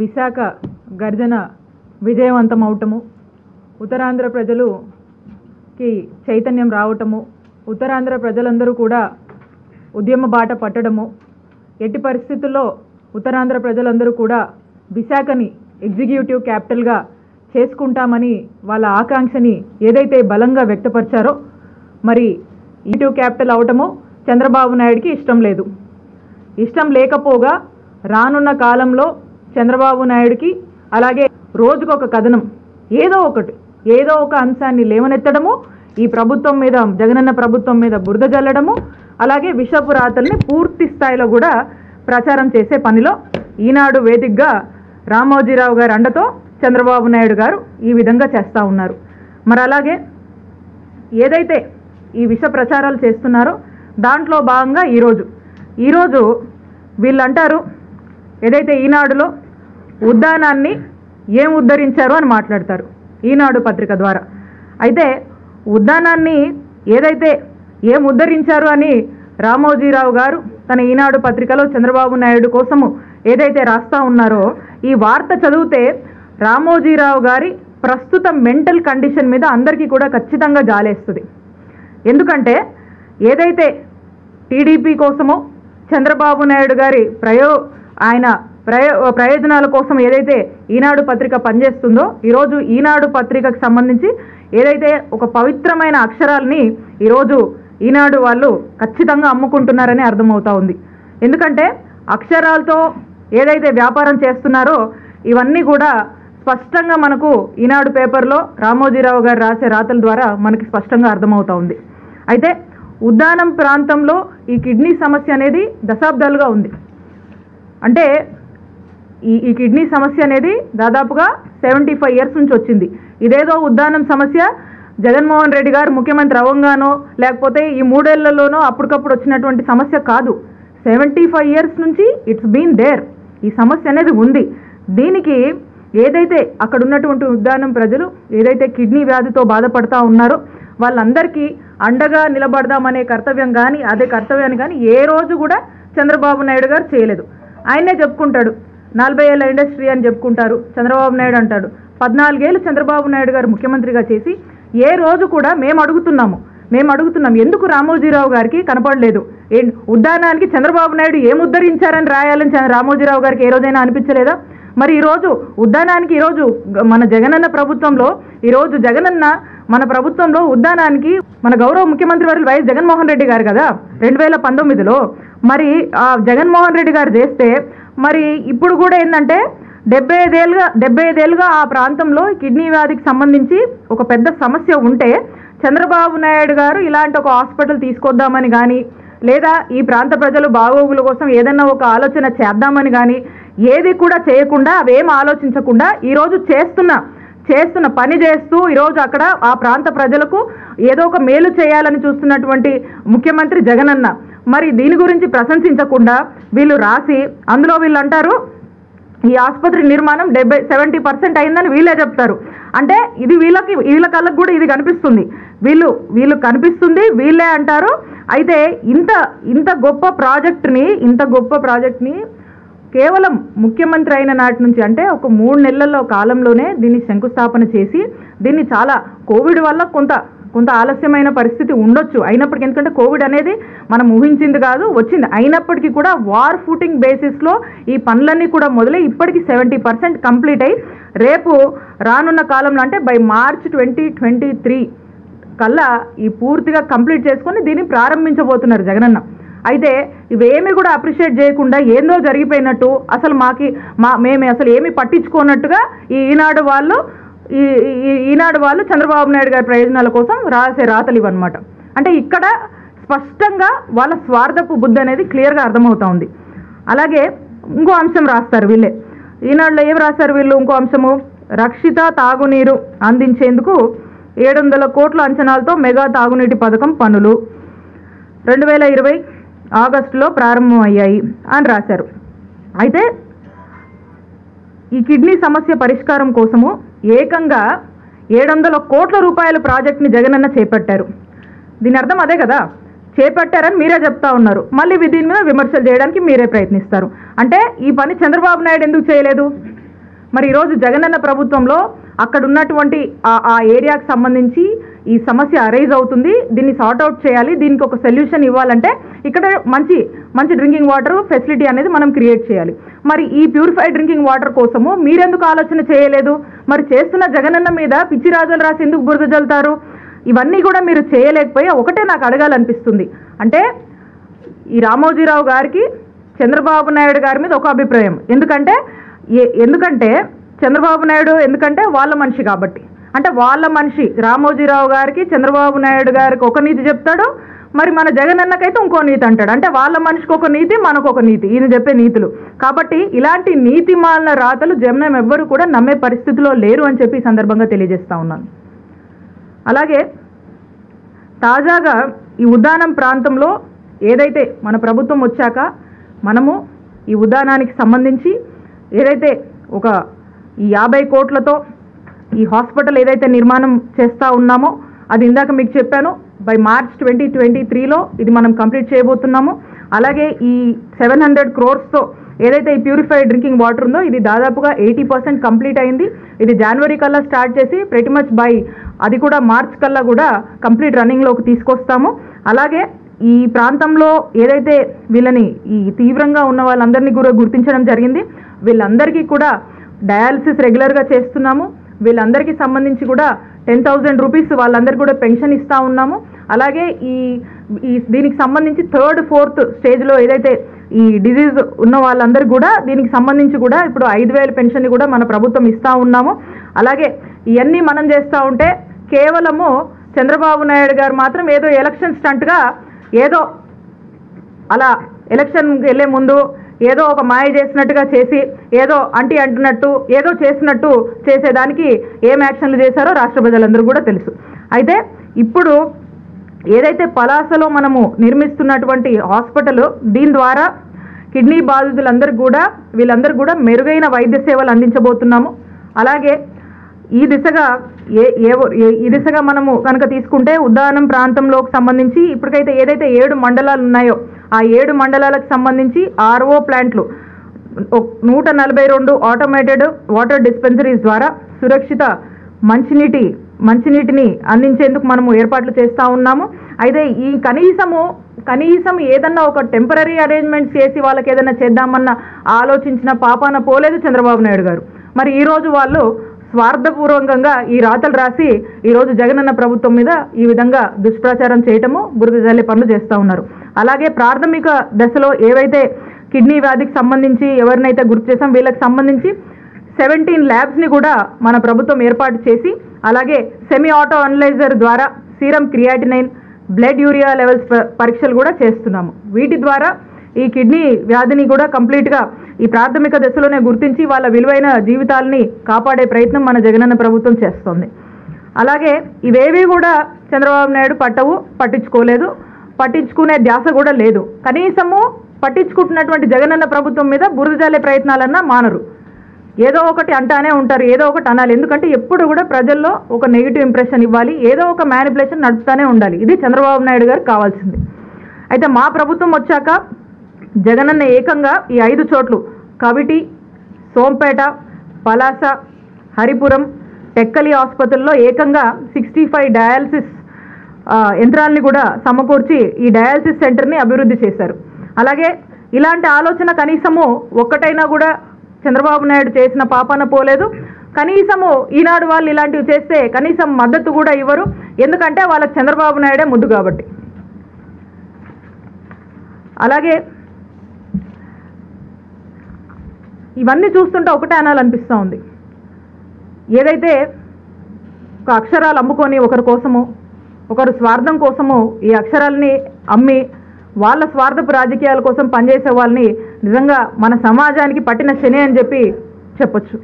విశాఖ గర్జన విజయవంతం అవటము ఉత్తరాంధ్ర ప్రజలుకి చైతన్యం రావటము ఉత్తరాంధ్ర ప్రజలందరూ కూడా ఉద్యమ బాట పట్టడము ఎట్టి పరిస్థితుల్లో ఉత్తరాంధ్ర ప్రజలందరూ కూడా విశాఖని ఎగ్జిక్యూటివ్ క్యాపిటల్గా చేసుకుంటామని వాళ్ళ ఆకాంక్షని ఏదైతే బలంగా వ్యక్తపరిచారో మరి ఎగ్జిక్యూటివ్ క్యాపిటల్ అవటము చంద్రబాబు నాయుడికి ఇష్టం లేదు. ఇష్టం లేకపోగా రానున్న కాలంలో చంద్రబాబు నాయుడికి అలాగే రోజుకొక కథనం. ఏదో ఒకటి ఏదో ఒక అంశాన్ని లేవనెత్తడము ఈ ప్రభుత్వం మీద జగనన్న ప్రభుత్వం మీద బురద జల్లడము అలాగే విషపు రాతల్ని పూర్తి స్థాయిలో కూడా ప్రచారం చేసే పనిలో ఈనాడు వేదికగా రామోజీరావు గారి అండతో చంద్రబాబు నాయుడు గారు ఈ విధంగా చేస్తూ ఉన్నారు. మరి అలాగే ఏదైతే ఈ విష ప్రచారాలు చేస్తున్నారో దాంట్లో భాగంగా ఈరోజు ఈరోజు వీళ్ళు అంటారు ఏదైతే ఈనాడులో ఉద్దానాన్ని ఏం ఉద్ధరించారు అని మాట్లాడతారు ఈనాడు పత్రిక ద్వారా. అయితే ఉద్దానాన్ని ఏదైతే ఏం ఉద్ధరించారు అని రామోజీరావు గారు తన ఈనాడు పత్రికలో చంద్రబాబు నాయుడు కోసము ఏదైతే రాస్తా ఉన్నారో ఈ వార్త చదివితే రామోజీరావు గారి ప్రస్తుత మెంటల్ కండిషన్ మీద అందరికీ కూడా ఖచ్చితంగా జాలేస్తుంది. ఎందుకంటే ఏదైతే టీడీపీ కోసమో చంద్రబాబు నాయుడు గారి ప్రయో ఆయన ప్రయో ప్రయోజనాల కోసం ఏదైతే ఈనాడు పత్రిక పనిచేస్తుందో ఈరోజు ఈనాడు పత్రికకు సంబంధించి ఏదైతే ఒక పవిత్రమైన అక్షరాల్ని ఈరోజు ఈనాడు వాళ్ళు ఖచ్చితంగా అమ్ముకుంటున్నారని అర్థమవుతా ఉంది. ఎందుకంటే అక్షరాలతో ఏదైతే వ్యాపారం చేస్తున్నారో ఇవన్నీ కూడా స్పష్టంగా మనకు ఈనాడు పేపర్లో రామోజీరావు గారు రాసే రాతల ద్వారా మనకి స్పష్టంగా అర్థమవుతా ఉంది. అయితే ఉద్దానం ప్రాంతంలో ఈ కిడ్నీ సమస్య అనేది దశాబ్దాలుగా ఉంది. అంటే ఈ ఈ కిడ్నీ సమస్య అనేది దాదాపుగా సెవెంటీ ఫైవ్ ఇయర్స్ నుంచి వచ్చింది. ఇదేదో ఉద్దానం సమస్య. జగన్మోహన్ రెడ్డి గారు ముఖ్యమంత్రి అవ్వంగానో లేకపోతే ఈ మూడేళ్ళలోనో అప్పటికప్పుడు వచ్చినటువంటి సమస్య కాదు. సెవెంటీ ఫైవ్ ఇయర్స్ నుంచి ఇట్స్ బీన్ దేర్. ఈ సమస్య అనేది ఉంది. దీనికి ఏదైతే అక్కడ ఉన్నటువంటి ఉద్దానం ప్రజలు ఏదైతే కిడ్నీ వ్యాధితో బాధపడతా ఉన్నారో వాళ్ళందరికీ అండగా నిలబడదామనే కర్తవ్యం కానీ అదే కర్తవ్యాన్ని కానీ ఏ రోజు కూడా చంద్రబాబు నాయుడు గారు చేయలేదు. ఆయనే చెప్పుకుంటాడు. నలభై ఏళ్ళ ఇండస్ట్రీ అని చెప్పుకుంటారు. చంద్రబాబు నాయుడు అంటాడు. పద్నాలుగేళ్ళు చంద్రబాబు నాయుడు గారు ముఖ్యమంత్రిగా చేసి ఏ రోజు కూడా మేము అడుగుతున్నాము. మేము అడుగుతున్నాం ఎందుకు రామోజీరావు గారికి కనపడలేదు? ఏ ఉద్దానానికి చంద్రబాబు నాయుడు ఏం ఉద్ధరించారని రాయాలని చంద్ర- రామోజీరావు గారికి ఏ రోజైనా అనిపించలేదా? మరి ఈరోజు ఉద్దానానికి ఈరోజు మన జగనన్న ప్రభుత్వంలో ఈరోజు జగనన్న మన ప్రభుత్వంలో ఉద్యానానికి మన గౌరవ ముఖ్యమంత్రి వారు వైఎస్ జగన్మోహన్ రెడ్డి గారు కదా రెండు వేల పంతొమ్మిదిలో. మరి ఆ జగన్మోహన్ రెడ్డి గారు చేస్తే మరి ఇప్పుడు కూడా ఏంటంటే డెబ్బై ఐదేళ్ళుగా డెబ్బై ఐదేళ్ళుగా ఆ ప్రాంతంలో కిడ్నీ వ్యాధికి సంబంధించి ఒక పెద్ద సమస్య ఉంటే చంద్రబాబు నాయుడు గారు ఇలాంటి ఒక హాస్పిటల్ తీసుకొద్దామని కానీ లేదా ఈ ప్రాంత ప్రజలు బాగోగుల కోసం ఏదన్నా ఒక ఆలోచన చేద్దామని కానీ ఏది కూడా చేయకుండా అవేం ఆలోచించకుండా ఈరోజు చేస్తున్న చేస్తున్న పని చేస్తూ ఈరోజు అక్కడ ఆ ప్రాంత ప్రజలకు ఏదో ఒక మేలు చేయాలని చూస్తున్నటువంటి ముఖ్యమంత్రి జగనన్న. మరి దీని గురించి ప్రశంసించకుండా వీళ్ళు రాసి అందులో వీళ్ళు అంటారు ఈ ఆసుపత్రి నిర్మాణం డెబ్బై సెవెంటీ పర్సెంట్ అయిందని వీళ్ళే చెప్తారు. అంటే ఇది వీళ్ళకి వీళ్ళ కళ్ళకు కూడా ఇది కనిపిస్తుంది. వీళ్ళు వీళ్ళు కనిపిస్తుంది వీళ్ళే అంటారు. అయితే ఇంత ఇంత గొప్ప ప్రాజెక్టుని ఇంత గొప్ప ప్రాజెక్ట్ని కేవలం ముఖ్యమంత్రి అయిన నాటి నుంచి అంటే ఒక మూడు నెలల్లో కాలంలోనే దీన్ని శంకుస్థాపన చేసి దీన్ని చాలా కోవిడ్ వల్ల కొంత కొంత ఆలస్యమైన పరిస్థితి ఉండొచ్చు. అయినప్పటికీ ఎందుకంటే కోవిడ్ అనేది మనం ఊహించింది కాదు వచ్చింది. అయినప్పటికీ కూడా వార్ ఫుటింగ్ బేసిస్లో ఈ పనులన్నీ కూడా మొదలై ఇప్పటికి సెవెంటీ పర్సెంట్ కంప్లీట్ అయ్యి రేపు రానున్న కాలంలో అంటే by March twenty twenty three కల్లా ఈ పూర్తిగా కంప్లీట్ చేసుకొని దీన్ని ప్రారంభించబోతున్నారు జగనన్న. అయితే ఇవేమి కూడా అప్రిషియేట్ చేయకుండా ఏందో జరిగిపోయినట్టు అసలు మాకి మా మేము అసలు ఏమి పట్టించుకోనట్టుగా ఈ ఈనాడు వాళ్ళు ఈ ఈ- ఈనాడు వాళ్ళు చంద్రబాబు నాయుడు గారి ప్రయోజనాల కోసం రాసే రాతలు ఇవన్నమాట అంటే ఇక్కడ స్పష్టంగా వాళ్ళ స్వార్థపు బుద్ధి అనేది క్లియర్గా అర్థమవుతా ఉంది. అలాగే ఇంకో అంశం రాస్తారు వీళ్ళే. ఈనాడులో ఏం రాస్తారు వీళ్ళు? ఇంకో అంశము రక్షిత తాగునీరు అందించేందుకు ఏడు వందల కోట్ల అంచనాలతో మెగా తాగునీటి పథకం పనులు. రెండు వేల ఇరవై ఆగస్టులో ప్రారంభమయ్యాయి అని రాశారు. అయితే ఈ కిడ్నీ సమస్య పరిష్కారం కోసము ఏకంగా ఏడు వందల కోట్ల రూపాయల ప్రాజెక్ట్ని జగనన్న చేపట్టారు. దీని అర్థం అదే కదా? చేపట్టారని మీరే చెప్తా ఉన్నారు. మళ్ళీ దీని మీద విమర్శలు చేయడానికి మీరే ప్రయత్నిస్తారు. అంటే ఈ పని చంద్రబాబు నాయుడు ఎందుకు చేయలేదు? మరి ఈరోజు జగనన్న ప్రభుత్వంలో అక్కడ ఉన్నటువంటి ఆ- ఆ సంబంధించి ఈ సమస్య అరైజ్ అవుతుంది. దీన్ని సార్ట్ అవుట్ చేయాలి. దీనికి ఒక సొల్యూషన్ ఇవ్వాలంటే ఇక్కడ మంచి మంచి డ్రింకింగ్ వాటర్ ఫెసిలిటీ అనేది మనం క్రియేట్ చేయాలి. మరి ఈ ప్యూరిఫైడ్ డ్రింకింగ్ వాటర్ కోసము మీరెందుకు ఆలోచన చేయలేదు? మరి చేస్తున్న జగనన్న మీద పిచ్చి రాజులు రాసి ఎందుకు బురద జల్తారు ఇవన్నీ కూడా మీరు చేయలేకపోయి ఒకటే నాకు అడగాలనిపిస్తుంది. అంటే ఈ రామోజీరావు గారికి చంద్రబాబు నాయుడు గారి మీద ఒక అభిప్రాయం. ఎందుకంటే ఏ- ఎందుకంటే చంద్రబాబు నాయుడు ఎందుకంటే వాళ్ళ మనిషి కాబట్టి. అంటే వాళ్ళ మనిషి రామోజీరావు గారికి చంద్రబాబు నాయుడు గారికి ఒక నీతి చెప్తాడు. మరి మన జగన్ అన్నకైతే ఇంకో నీతి అంటాడు. అంటే వాళ్ళ మనిషికి ఒక నీతి మనకు ఒక నీతి. ఈయన చెప్పే నీతులు. కాబట్టి ఇలాంటి నీతి మాలిన రాతలు జనం ఎవ్వరు కూడా నమ్మే పరిస్థితిలో లేరు అని చెప్పి సందర్భంగా తెలియజేస్తా ఉన్నాను. అలాగే తాజాగా ఈ ఉద్దానం ప్రాంతంలో ఏదైతే మన ప్రభుత్వం వచ్చాక మనము ఈ ఉద్దానానికి సంబంధించి ఏదైతే ఒక ఈ యాభై కోట్లతో ఈ హాస్పిటల్ ఏదైతే నిర్మాణం చేస్తూ ఉన్నామో అది ఇందాక మీకు చెప్పాను బై మార్చ్ ట్వంటీ ట్వంటీ త్రీలో ఇది మనం కంప్లీట్ చేయబోతున్నాము. అలాగే ఈ సెవెన్ హండ్రెడ్ క్రోర్స్తో ఏదైతే ఈ ప్యూరిఫైడ్ డ్రింకింగ్ వాటర్ ఉందో ఇది దాదాపుగా ఎయిటీ పర్సెంట్ కంప్లీట్ అయింది. ఇది జనవరి కల్లా స్టార్ట్ చేసి ప్రతి మచ్ బై అది కూడా మార్చ్ కల్లా కూడా కంప్లీట్ రన్నింగ్లోకి తీసుకొస్తాము. అలాగే ఈ ప్రాంతంలో ఏదైతే వీళ్ళని ఈ తీవ్రంగా ఉన్న వాళ్ళందరినీ కూడా గుర్తించడం జరిగింది. వీళ్ళందరికీ కూడా డయాలసిస్ రెగ్యులర్గా చేస్తున్నాము. వీళ్ళందరికీ సంబంధించి కూడా టెన్ థౌజండ్ రూపీస్ వాళ్ళందరికీ కూడా పెన్షన్ ఇస్తూ ఉన్నాము. అలాగే ఈ ఈ దీనికి సంబంధించి థర్డ్ ఫోర్త్ స్టేజ్లో ఏదైతే ఈ డిజీజ్ ఉన్న వాళ్ళందరూ కూడా దీనికి సంబంధించి కూడా ఇప్పుడు ఐదు వేల పెన్షన్ కూడా మన ప్రభుత్వం ఇస్తూ ఉన్నాము. అలాగే ఇవన్నీ మనం చేస్తూ ఉంటే కేవలము చంద్రబాబు నాయుడు గారు మాత్రం ఏదో ఎలక్షన్ స్టంట్గా ఏదో అలా ఎలక్షన్కి వెళ్ళే ముందు ఏదో ఒక మాయ చేసినట్టుగా చేసి ఏదో అంటి అంటున్నట్టు ఏదో చేసినట్టు చేసేదానికి ఏం యాక్షన్లు చేశారో రాష్ట్ర ప్రజలందరూ కూడా తెలుసు. అయితే ఇప్పుడు ఏదైతే పలాసలో మనము నిర్మిస్తున్నటువంటి హాస్పిటల్ దీని ద్వారా కిడ్నీ బాధితులందరికీ కూడా వీళ్ళందరూ కూడా మెరుగైన వైద్య సేవలు అందించబోతున్నాము. అలాగే ఈ దిశగా ఏ ఏ ఏ- ఈ దిశగా మనము కనుక తీసుకుంటే ఉద్దానం ప్రాంతంలోకి సంబంధించి ఇప్పటికైతే ఏదైతే ఏడు మండలాలు ఉన్నాయో ఆ ఏడు మండలాలకు సంబంధించి ఆర్ఓ ప్లాంట్లు నూట నలభై రెండు ఆటోమేటెడ్ వాటర్ డిస్పెన్సరీస్ ద్వారా సురక్షిత మంచినీటి మంచినీటిని అందించేందుకు మనము ఏర్పాట్లు చేస్తూ ఉన్నాము. అయితే ఈ కనీసము కనీసం ఏదన్నా ఒక టెంపరీ అరేంజ్మెంట్స్ చేసి వాళ్ళకి ఏదైనా చేద్దామన్న ఆలోచించిన పాపాన పోలేదు చంద్రబాబు నాయుడు గారు. మరి ఈరోజు వాళ్ళు స్వార్థపూర్వకంగా ఈ రాతలు రాసి ఈరోజు జగనన్న ప్రభుత్వం మీద ఈ విధంగా దుష్ప్రచారం చేయటము బురద జల్లే పనులు చేస్తూ ఉన్నారు. అలాగే ప్రాథమిక దశలో ఏవైతే కిడ్నీ వ్యాధికి సంబంధించి ఎవరినైతే గుర్తు చేసాం వీళ్ళకి సంబంధించి సెవెంటీన్ ల్యాబ్స్ని కూడా మన ప్రభుత్వం ఏర్పాటు చేసి అలాగే సెమీ ఆటో అనలైజర్ ద్వారా serum creatinine blood urea levels పరీక్షలు కూడా చేస్తున్నాము. వీటి ద్వారా ఈ కిడ్నీ వ్యాధిని కూడా కంప్లీట్గా ఈ ప్రాథమిక దశలోనే గుర్తించి వాళ్ళ విలువైన జీవితాలని కాపాడే ప్రయత్నం మన జగనన్న ప్రభుత్వం చేస్తోంది. అలాగే ఇవేవి కూడా చంద్రబాబు నాయుడు పట్టవు పట్టించుకోలేదు. పట్టించుకునే ధ్యాస కూడా లేదు. కనీసము పట్టించుకుంటున్నటువంటి జగనన్న ప్రభుత్వం మీద బురద ప్రయత్నాలన్నా మానరు. ఏదో ఒకటి అంటానే ఉంటారు ఏదో ఒకటి అనాలి. ఎందుకంటే ఎప్పుడు కూడా ప్రజల్లో ఒక నెగిటివ్ ఇంప్రెషన్ ఇవ్వాలి ఏదో ఒక మ్యానిపులేషన్ నడుపుతానే ఉండాలి. ఇది చంద్రబాబు నాయుడు గారికి కావాల్సింది. అయితే మా ప్రభుత్వం వచ్చాక జగనన్న ఏకంగా ఈ ఐదు చోట్లు కవిటి సోంపేట పలాస హరిపురం టెక్కలి ఆసుపత్రుల్లో ఏకంగా సిక్స్టీ ఫైవ్ డయాలసిస్ యంత్రాలని కూడా సమకూర్చి ఈ డయాలసిస్ సెంటర్ని అభివృద్ధి చేశారు. అలాగే ఇలాంటి ఆలోచన కనీసము ఒక్కటైనా కూడా చంద్రబాబు నాయుడు చేసిన పాపాన పోలేదు. కనీసము ఈనాడు వాళ్ళు ఇలాంటివి చేస్తే కనీసం మద్దతు కూడా ఇవ్వరు. ఎందుకంటే వాళ్ళకి చంద్రబాబు నాయుడే ముద్దు కాబట్టి. అలాగే ఇవన్నీ చూస్తుంటే ఒకటే అనాలనిపిస్తూ ఉంది. ఏదైతే ఒక అక్షరాలు అమ్ముకొని ఒకరి కోసము ఒకరు స్వార్థం కోసము ఈ అక్షరాలని అమ్మి వాళ్ళ స్వార్థపు రాజకీయాల కోసం పనిచేసే వాళ్ళని నిజంగా మన సమాజానికి పట్టిన శని అని చెప్పి చెప్పొచ్చు.